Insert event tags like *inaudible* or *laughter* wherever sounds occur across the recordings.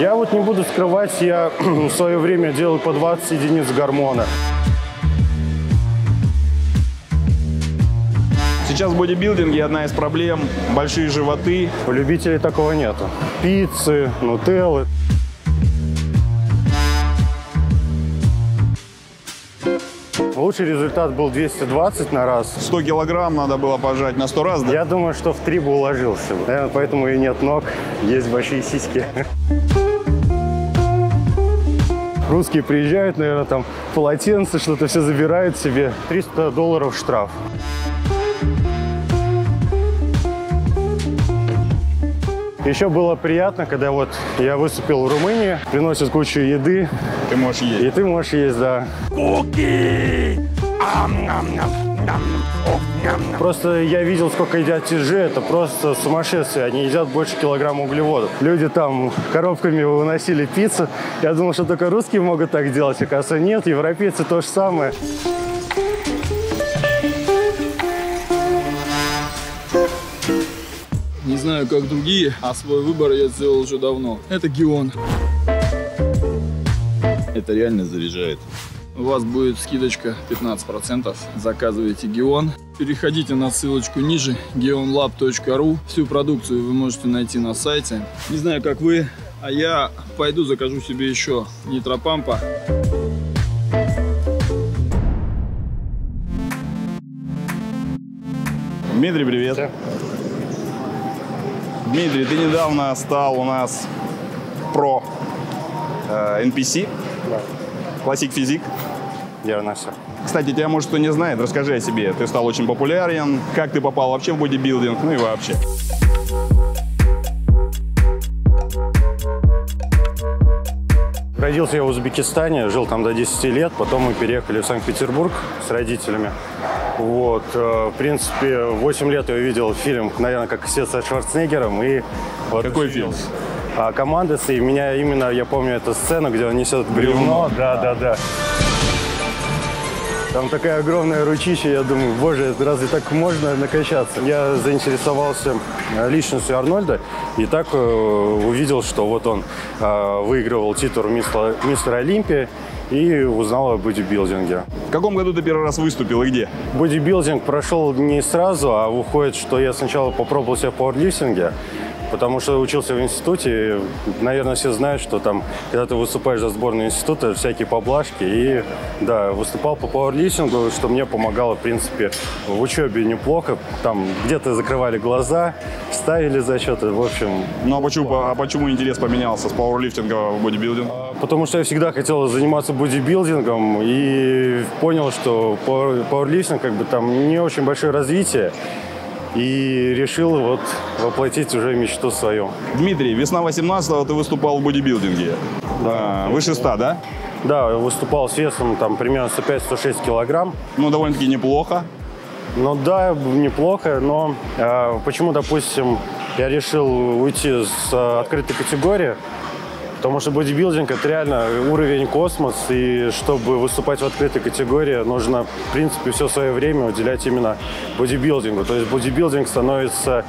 Я вот не буду скрывать, я *clears throat* в свое время делал по 20 единиц гормона. Сейчас в бодибилдинге одна из проблем – большие животы. У любителей такого нету. Пиццы, нутеллы. Лучший результат был 220 на раз. 100 килограмм надо было пожать на 100 раз. Да? Я думаю, что в три бы уложился. Наверное, поэтому и нет ног, есть большие сиськи. *laughs* Русские приезжают, наверное, там полотенце, что-то все забирают себе. 300 долларов штраф. Еще было приятно, когда вот я выступил в Румынии, приносят кучу еды, Ты можешь есть. и ты можешь есть, да. Просто я видел, сколько едят тяжи, это просто сумасшествие. Они едят больше килограмма углеводов. Люди там коробками выносили пиццу. Я думал, что только русские могут так делать. Оказывается, нет, европейцы то же самое. Не знаю, как другие, а свой выбор я сделал уже давно. Это Геон. Это реально заряжает. У вас будет скидочка 15%. Заказывайте Геон. Переходите на ссылочку ниже geonlab.ru. Всю продукцию вы можете найти на сайте. Не знаю, как вы, а я пойду закажу себе еще нитропампа. Дмитрий, привет. Дмитрий, ты недавно стал у нас про э, NPC, Да, Classic Физик. Верно все. Кстати, тебя, может, кто не знает, расскажи о себе. Ты стал очень популярен. Как ты попал вообще в бодибилдинг? Ну и вообще. Родился я в Узбекистане, жил там до 10 лет, потом мы переехали в Санкт-Петербург с родителями. Вот, э, в принципе, в 8 лет я увидел фильм, наверное, как все со Шварценеггером. И вот Какой фильм? А, Командос, и меня именно, я помню эту сцену, где он несет бревно. Да, да, да. Там такая огромная ручища, я думаю, боже, разве так можно накачаться? Я заинтересовался э, личностью Арнольда и так э, увидел, что вот он э, выигрывал титул мистера, мистера Олимпия и узнал о бодибилдинге. В каком году ты первый раз выступил и где? Бодибилдинг прошел не сразу, а выходит, что я сначала попробовал себя в пауэрлифтинге, потому что учился в институте. И, наверное, все знают, что там, когда ты выступаешь за сборную института, всякие поблажки. И, да, выступал по пауэрлифтингу, что мне помогало, в принципе, в учебе неплохо. Там где-то закрывали глаза, ставили зачеты, в общем. Ну а почему, а почему интерес поменялся с пауэрлифтинга в бодибилдинг? Потому что я всегда хотел заниматься бодибилдингом и понял, что пауэр- пауэрлифтинг как бы там не очень большое развитие. И решил вот воплотить уже мечту свою. Дмитрий, весна 18-го ты выступал в бодибилдинге. Да. Выше 100, да? Да, выступал с весом там примерно 105-106 килограмм. Ну, довольно-таки неплохо. Ну да, неплохо, но э, почему, допустим, я решил уйти с э, открытой категории, потому что бодибилдинг это реально уровень космос, и чтобы выступать в открытой категории, нужно, в принципе, все свое время уделять именно бодибилдингу. То есть бодибилдинг становится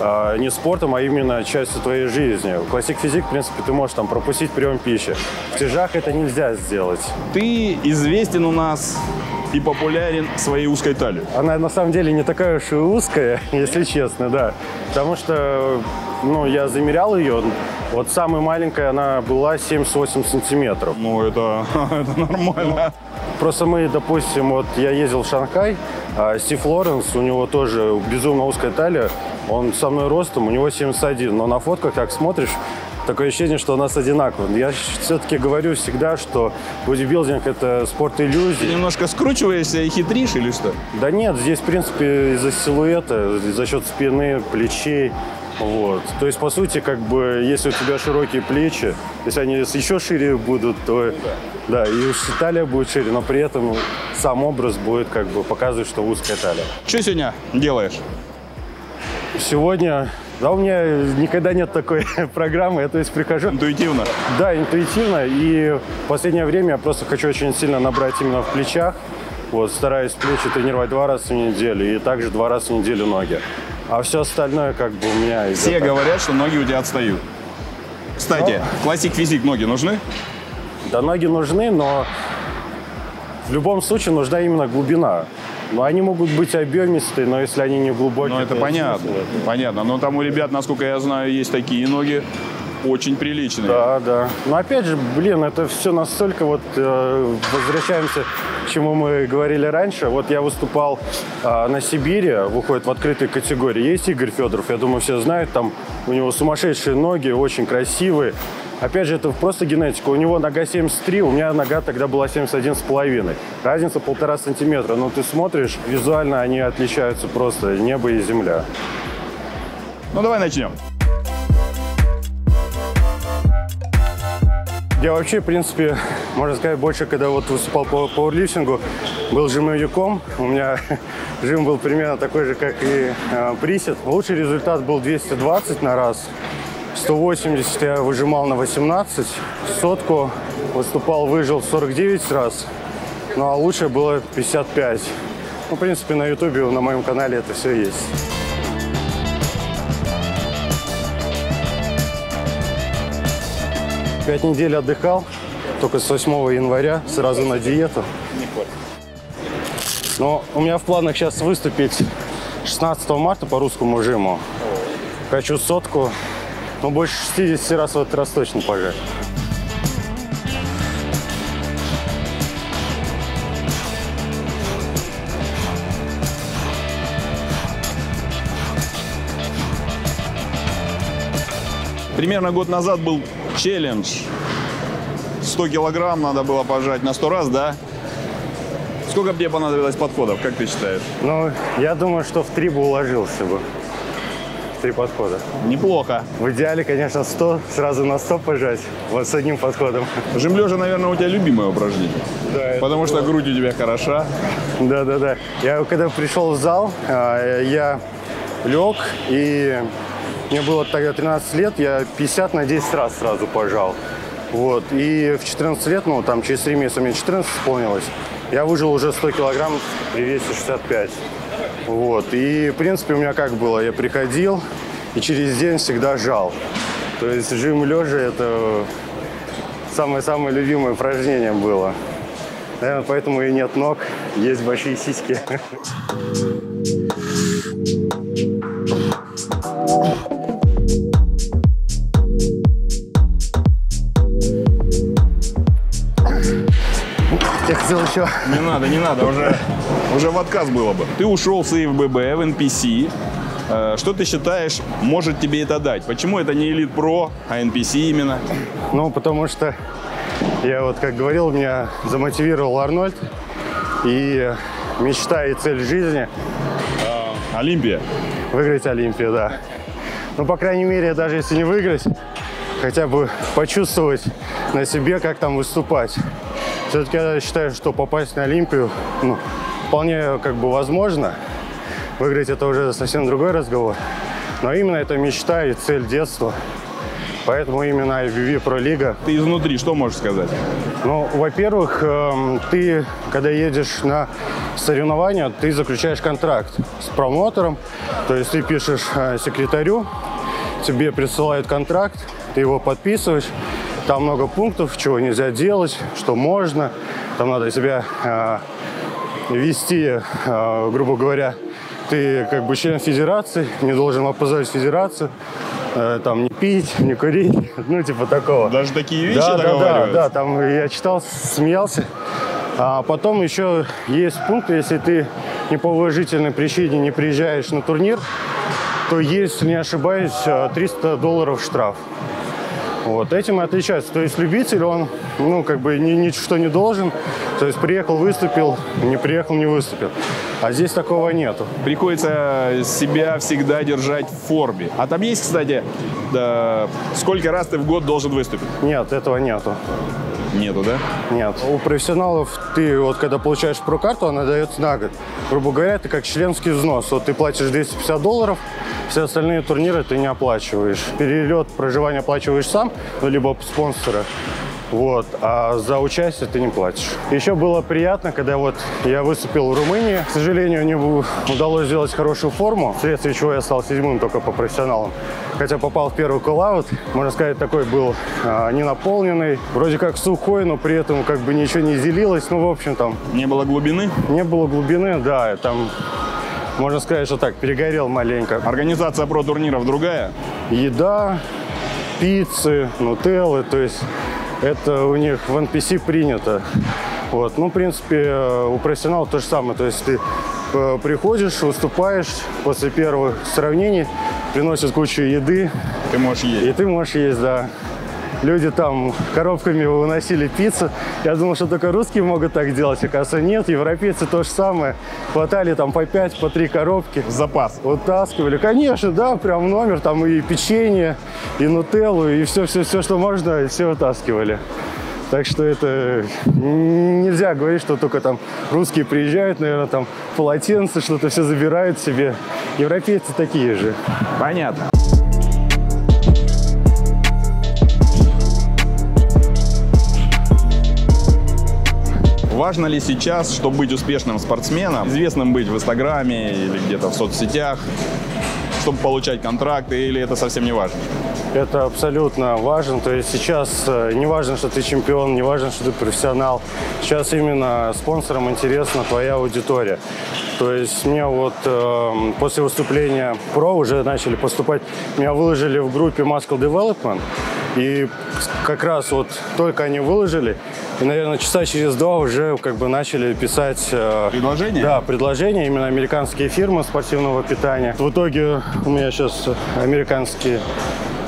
э, не спортом, а именно частью твоей жизни. Классик физик, в принципе, ты можешь там пропустить прием пищи. В тяжах это нельзя сделать. Ты известен у нас и популярен своей узкой талией. Она на самом деле не такая уж и узкая, *laughs* если честно, да. Потому что, ну, я замерял ее. Вот самая маленькая она была 78 сантиметров. Ну, это, *laughs* это нормально. Просто мы, допустим, вот я ездил в Шанхай, а Стив Лоренс, у него тоже безумно узкая талия. Он со мной ростом, у него 71. Но на фотках, как смотришь, такое ощущение, что у нас одинаково. Я все-таки говорю всегда, что бодибилдинг – это спорт Ты иллюзий. немножко скручиваешься и хитришь или что? Да нет, здесь, в принципе, из-за силуэта, за счет спины, плечей. Вот. То есть, по сути, как бы, если у тебя широкие плечи, если они еще шире будут, то да, и уж талия будет шире, но при этом сам образ будет как бы показывать, что узкая талия. Что сегодня делаешь? Сегодня, да, у меня никогда нет такой *laughs* программы, я то есть прихожу, Интуитивно. Да, интуитивно. И в последнее время я просто хочу очень сильно набрать именно в плечах. Вот, стараюсь плечи тренировать два раза в неделю и также два раза в неделю ноги. А все остальное как бы у меня идет Все так. говорят, что ноги у тебя отстают. Кстати, классик физик ноги нужны? Да, ноги нужны, но в любом случае нужна именно глубина. Но они могут быть объемистые, но если они не глубокие... Ну, это то понятно. смысл? Понятно. Но там у ребят, насколько я знаю, есть такие ноги очень приличные. Да, да. Но опять же, блин, это все настолько вот э, возвращаемся чему мы говорили раньше. Вот я выступал э, на Сибири, выходит в открытой категории. Есть Игорь Федоров, я думаю, все знают, там у него сумасшедшие ноги, очень красивые. Опять же, это просто генетика. У него нога 73, у меня нога тогда была 71,5. Разница полтора сантиметра. Но ты смотришь, визуально они отличаются просто небо и земля. Ну, давай начнем. Я вообще, в принципе, можно сказать, больше, когда вот выступал по пауэрлифтингу, был жимовиком. У меня *laughs* жим был примерно такой же, как и э, присед. Лучший результат был 220 на раз. 180 я выжимал на 18. Сотку выступал, выжил 49 раз. Ну, а лучшее было 55. Ну, в принципе, на ютубе, на моем канале это все есть. Пять недель отдыхал, только с 8 января сразу на диету. Но у меня в планах сейчас выступить 16 марта по русскому жиму. Хочу сотку, но больше 60 раз в этот раз точно пожать. Примерно год назад был челлендж. 100 килограмм надо было пожать на 100 раз, да? Сколько бы тебе понадобилось подходов, как ты считаешь? Ну, я думаю, что в три бы уложился бы. В три подхода. Неплохо. В идеале, конечно, 100, сразу на 100 пожать, вот с одним подходом. Жим лежа, наверное, у тебя любимое упражнение. Да, Потому что грудь у тебя хороша. Да, да, да. Я когда пришел в зал, а, я лег, и мне было тогда 13 лет, я 50 на 10 раз сразу пожал. Вот. И в 14 лет, ну, там, через 3 месяца мне 14 исполнилось, я выжил уже 100 килограмм при весе 65. Вот. И, в принципе, у меня как было? Я приходил и через день всегда жал. То есть жим лежа – это самое-самое любимое упражнение было. Наверное, поэтому и нет ног, есть большие сиськи. *laughs* Еще Не надо, не надо, уже, уже в отказ было бы. Ты ушел с ИФББ в NPC. Э, Что ты считаешь, может тебе это дать? Почему это не Elite Pro, а NPC именно? Ну, потому что я вот, как говорил, меня замотивировал Арнольд. И мечта и цель жизни Олимпия. выиграть Олимпию, да. Ну, по крайней мере, даже если не выиграть, хотя бы почувствовать на себе, как там выступать. Все-таки я считаю, что попасть на Олимпию ну, вполне как бы возможно. Выиграть это уже совсем другой разговор. Но именно это мечта и цель детства. Поэтому именно IBB Pro Лига Ты изнутри что можешь сказать? ну, во-первых, эм, ты, когда едешь на соревнования, ты заключаешь контракт с промоутером, то есть ты пишешь э, секретарю, тебе присылают контракт, ты его подписываешь, там много пунктов, чего нельзя делать, что можно, там надо себя э, вести, э, грубо говоря, ты как бы член федерации, не должен опозорить федерацию, э, там не пить, не курить, *laughs* ну типа такого. Даже такие вещи Да, да, да, там я читал, смеялся. А потом еще есть пункт, если ты не по уважительной причине не приезжаешь на турнир, то есть, не ошибаюсь, э, 300 долларов штраф. Вот, этим и отличается. То есть любитель, он, ну, как бы ни, ничего не должен. То есть приехал, выступил, не приехал, не выступил. А здесь такого нету. Приходится себя всегда держать в форме. А там есть, кстати, да, сколько раз ты в год должен выступить? Нет, этого нету. Нету, да? Нет. У профессионалов ты вот когда получаешь про-карту, она дается на год. Грубо говоря, это как членский взнос. Вот ты платишь 250 долларов, все остальные турниры ты не оплачиваешь. Перелет, проживание оплачиваешь сам, ну, либо спонсора. Вот, а за участие ты не платишь. Еще было приятно, когда вот я выступил в Румынии. К сожалению, не удалось сделать хорошую форму, вследствие чего я стал седьмым только по профессионалам. Хотя попал в первый коллаут, можно сказать, такой был а, ненаполненный, вроде как сухой, но при этом как бы ничего не зелилось. Ну, в общем, там Не было глубины? не было глубины, да, там, можно сказать, что так, перегорел маленько. Организация про турниров другая? Еда, пиццы, нутеллы, то есть это у них в NPC принято. Вот. Ну, в принципе, э, у профессионалов то же самое. То есть ты э, приходишь, выступаешь, после первых сравнений приносят кучу еды, Ты можешь есть. и ты можешь есть, да. Люди там коробками выносили пиццу. Я думал, что только русские могут так делать. Оказывается, нет. Европейцы то же самое. Хватали там по 5, по 3 коробки. Запас. Вытаскивали. Конечно, да, прям в номер. Там и печенье, и нутеллу, и все-все-все, что можно, все вытаскивали. Так что это нельзя говорить, что только там русские приезжают, наверное, там полотенце, что-то все забирают себе. Европейцы такие же. Понятно. Важно ли сейчас, чтобы быть успешным спортсменом, известным быть в Инстаграме или где-то в соцсетях, чтобы получать контракты, или это совсем не важно? Это абсолютно важно. То есть сейчас э, не важно, что ты чемпион, не важно, что ты профессионал. Сейчас именно спонсорам интересна твоя аудитория. То есть мне вот э, после выступления про уже начали поступать, меня выложили в группе Muscle Development. И как раз вот только они выложили, и, наверное, часа через два уже как бы начали писать... э, Предложения? Да, предложения, именно американские фирмы спортивного питания. В итоге у меня сейчас американский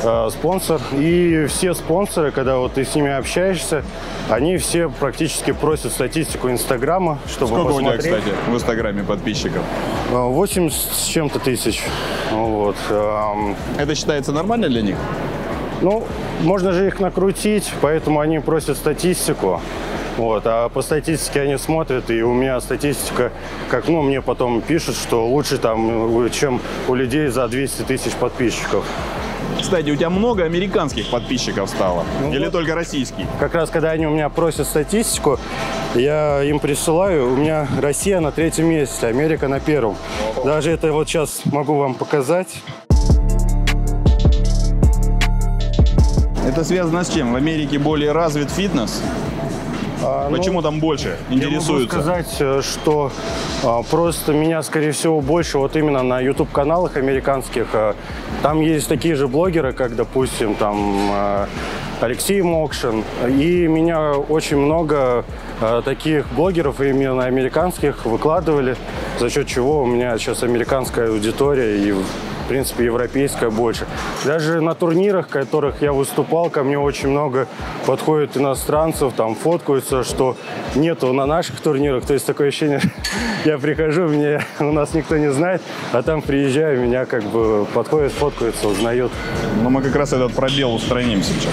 э, спонсор. И все спонсоры, когда вот ты с ними общаешься, они все практически просят статистику Инстаграма, чтобы Сколько у тебя, посмотреть. кстати, в Инстаграме подписчиков? Э, 80 с чем-то тысяч. Вот. эм, Это считается нормально для них? Ну, можно же их накрутить, поэтому они просят статистику. Вот, а по статистике они смотрят, и у меня статистика, как, ну, мне потом пишут, что лучше там, чем у людей за 200 тысяч подписчиков. Кстати, у тебя много американских подписчиков стало? Ну Или вот. только российских? Как раз, когда они у меня просят статистику, я им присылаю, у меня Россия на третьем месте, Америка на первом. Даже это вот сейчас могу вам показать. Это связано с чем? В Америке более развит фитнес? А, ну, Почему там больше Я могу интересуются? сказать, э, что а, просто меня, скорее всего, больше вот именно на YouTube-каналах американских. а, Там есть такие же блогеры, как, допустим, там а, Алексей Мокшин. И меня очень много а, таких блогеров именно американских выкладывали, за счет чего у меня сейчас американская аудитория и в принципе, европейская больше. Даже на турнирах, в которых я выступал, ко мне очень много подходит иностранцев, там фоткаются, что нету на наших турнирах. То есть такое ощущение, *laughs* я прихожу, мне, у нас никто не знает, а там приезжаю, меня как бы подходят, фоткаются, узнают. Но мы как раз этот пробел устраним сейчас.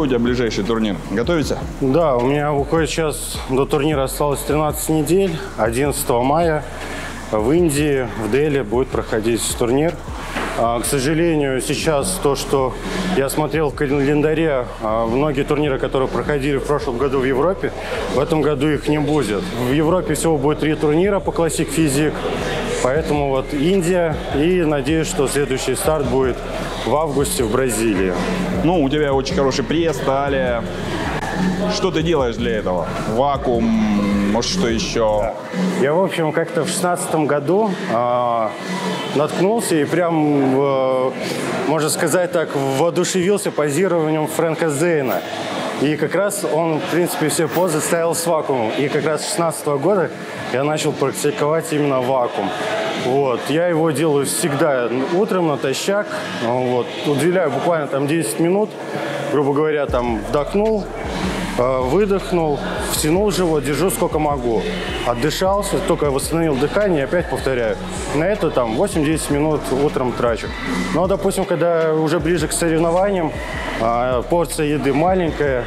Какой у тебя ближайший турнир? Готовится? Да, у меня выходит сейчас до турнира осталось 13 недель. 11 мая в Индии, в Дели будет проходить турнир. А, К сожалению, сейчас то, что я смотрел в календаре, а, многие турниры, которые проходили в прошлом году в Европе, в этом году их не будет. В Европе всего будет три турнира по классик физик, поэтому вот Индия и надеюсь, что следующий старт будет в августе в Бразилии. Ну, у тебя очень хороший пресс, талия. Что ты делаешь для этого? Вакуум, может, что еще? Я, в общем, как-то в шестнадцатом году а, наткнулся и прям, э, можно сказать так, воодушевился позированием Фрэнка Зейна. И как раз он, в принципе, все позы ставил с вакуумом. И как раз с 16 года я начал практиковать именно вакуум. Вот. Я его делаю всегда утром натощак. Вот. Уделяю буквально там 10 минут. Грубо говоря, там вдохнул, выдохнул, втянул живот, держу сколько могу. Отдышался, только восстановил дыхание опять повторяю. На это там 8-10 минут утром трачу. Но, допустим, когда уже ближе к соревнованиям, а, порция еды маленькая,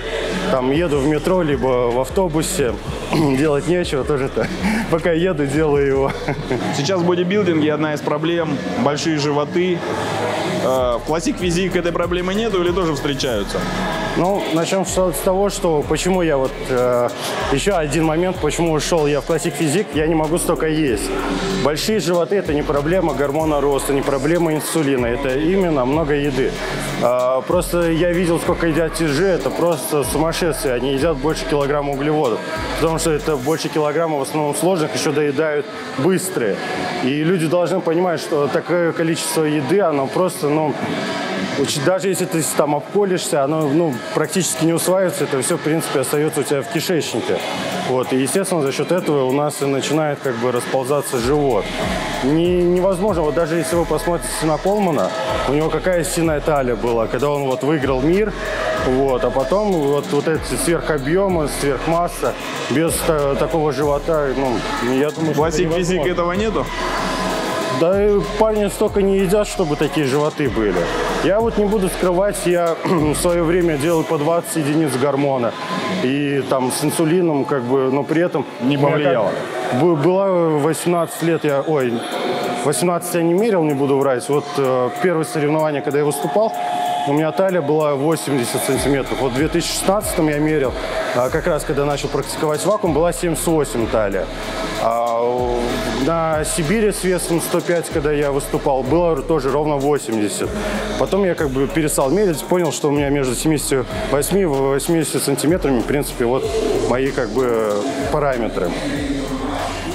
там еду в метро, либо в автобусе, *clears throat* делать нечего, тоже то, *laughs* пока еду, делаю его. *laughs* Сейчас в бодибилдинге одна из проблем – большие животы. Э, В классик физик этой проблемы нету или тоже встречаются? Ну, начнем с того, что почему я вот э, еще один момент, почему ушел я в классик физик, я не могу столько есть. Большие животы это не проблема гормона роста, не проблема инсулина, это именно много еды. А, просто я видел, сколько едят тяжи, это просто сумасшествие. Они едят больше килограмма углеводов, потому что это больше килограмма в основном сложных еще доедают быстрые. И люди должны понимать, что такое количество еды, оно просто, ну, Даже если ты там обколешься, оно ну, практически не усваивается, это все, в принципе, остается у тебя в кишечнике. Вот. И, естественно, за счет этого у нас и начинает как бы расползаться живот. Не- невозможно, вот даже если вы посмотрите на Колмана, у него какая сильная талия была, когда он вот выиграл мир, вот, а потом вот, вот эти сверхобъемы, сверхмасса, без та- такого живота, ну, я думаю, что это этого нету? Да и парни столько не едят, чтобы такие животы были. Я вот не буду скрывать, я *clears throat* в свое время делал по 20 единиц гормона. И там с инсулином, как бы, но при этом... Не повлияло. как- Было 18 лет, я... Ой, 18 я не мерил, не буду врать. Вот э, первое соревнование, когда я выступал, у меня талия была 80 сантиметров. Вот в 2016 я мерил, а, как раз когда начал практиковать вакуум, была 78 талия. А на Сибири с весом 105, когда я выступал, было тоже ровно 80. Потом я как бы перестал мерить, понял, что у меня между 78 и 80 сантиметрами, в принципе, вот мои как бы параметры.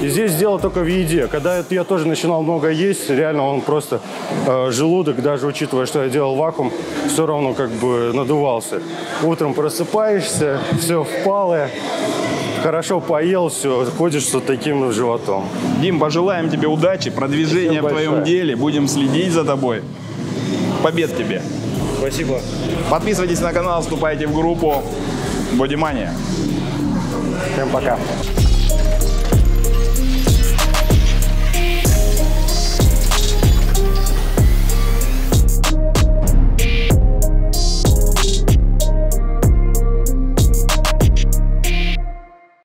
И здесь дело только в еде. Когда я тоже начинал много есть, реально он просто э, желудок, даже учитывая, что я делал вакуум, все равно как бы надувался. Утром просыпаешься, все впалое, хорошо поел, все, ходишь с вот таким животом. Дим, пожелаем тебе удачи, продвижения в твоем деле. Будем следить за тобой. Побед тебе. Спасибо. Подписывайтесь на канал, вступайте в группу Бодимания. Всем пока.